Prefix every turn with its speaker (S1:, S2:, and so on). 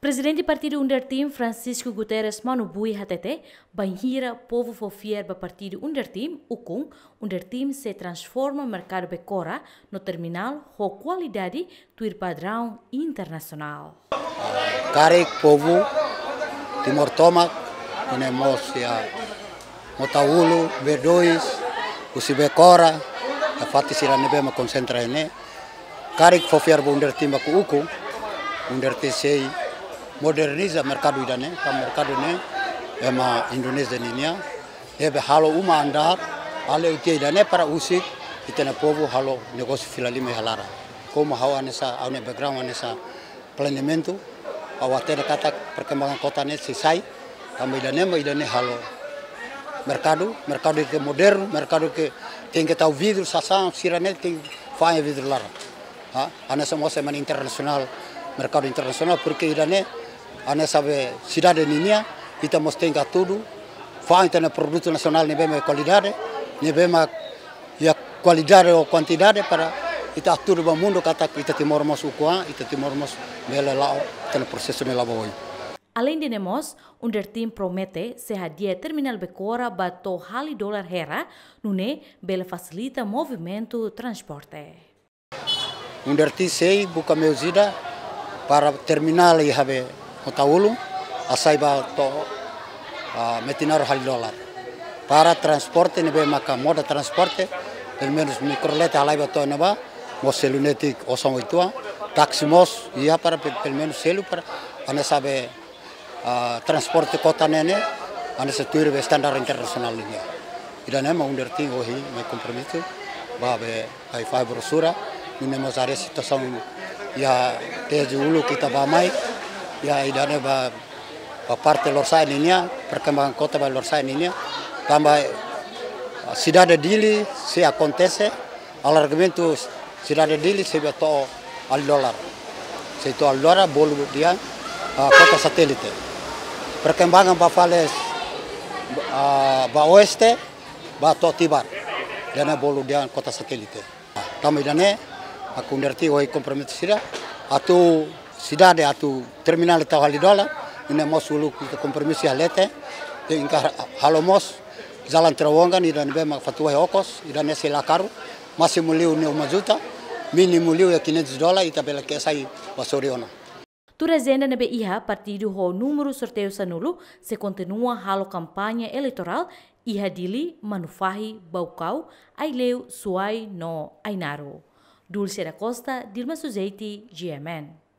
S1: Presidente do Partido Underteam, Francisco Guterres Manubui Hatete, banhira povo fofier do Partido Underteam, Ukung, Underteam se transforma mercado becora no terminal com qualidade do padrão internacional.
S2: Karek povo Timor Tomac, temos ya Motaulu, B2, Usibecora, a fati sira nebe ma concentra ene. Karek fofier bo Underteam ku Ukung, Underteam sei moderniza mercado idane ka mercado ne ema Indonesia ninia ebe halo uma andar ale utia idane para usik itena povo halo negócio filalime halara. Como hau anessa au background anessa planeamento au atena kata perkembangan kota ne sisai kami idane ma idane halo mercado mercado que moderno mercado que tem que tal vidro sasa sirane tem faia vidro lara. Ha? Anessa moça internacional mercado internacional porque idane ane sabe cidade ninia ita mostenga tudo fa ita na produto nacional ne bema qualidade ne bema ya qualidade ou quantidade para ita tudo ba mundo kata ita timor mos ukua ita timor mos mele lao tena processo ne labo
S1: Além de Nemos, Underteam promete se dia terminal becora bato hali dólar hera, nune bela facilita movimento transporte.
S2: Underteam sei buka meuzida para terminal e have Motaulu, asaiba to metinar hal dolar. Para transporte nebe maka moda transporte, pelo menos microlete alaiba to neba, mos seluneti osong itua, taxi mos ia para pelo menos selu para ane sabe transporte kota nene, ane se tuir be standar internasional ini. Ida nema underti ohi me compromisso, ba be ai fai brosura, nemos are situação ya desde ulu kita ba mai, ya idane ba, ba parte lorsa ininya perkembangan kota ba lorsa ininya tambah cidade dili se acontece alargamento cidade dili se beto al dólar. Se to al dólar bolu dia uh, kota satélite. Perkembangan ba fales uh, ba oeste ba to tibar. Dana bolu dia kota satélite. Tambah idane aku ngerti oi kompromiso sira atau cidade atu terminal tau hali dola ina mos ulu kompromisi halete inka halomos jalan terawongan ida nebe mak fatua okos ida nese lakaru masih muliu ne majuta mini muliu ya 500 dola ita bela kesai wasoriona
S1: Tu agenda nebe iha partido ho número sorteio sanulu se continua halo campanha eleitoral iha dili manufahi baukau aileu suai no ainaro. Dulce da Costa, Dilma Suzeiti, GMN.